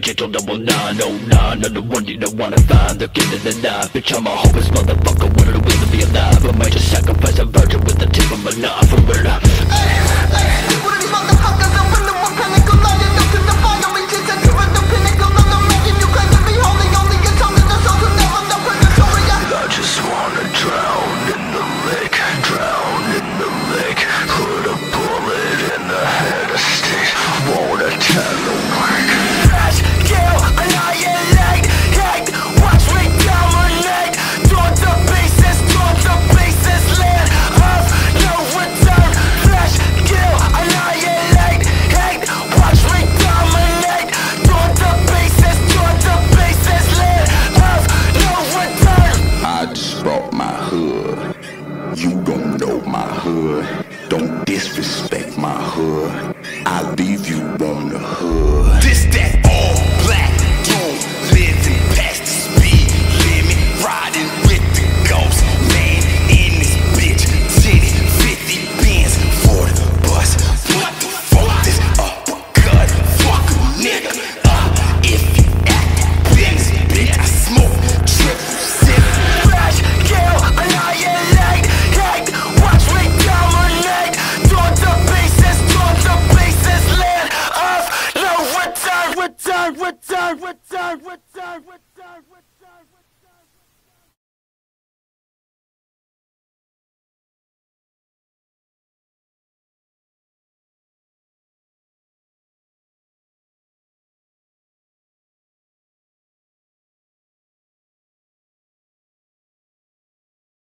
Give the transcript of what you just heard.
get double nine oh nine the one nine oh nine. I'm the one you don't wanna find. They're getting the knife, bitch. I'm a hopeless motherfucker. What are the will to be alive? I might just sacrifice a virgin with the tip of my knife. Don't disrespect my hood. I leave you on the hood. This that.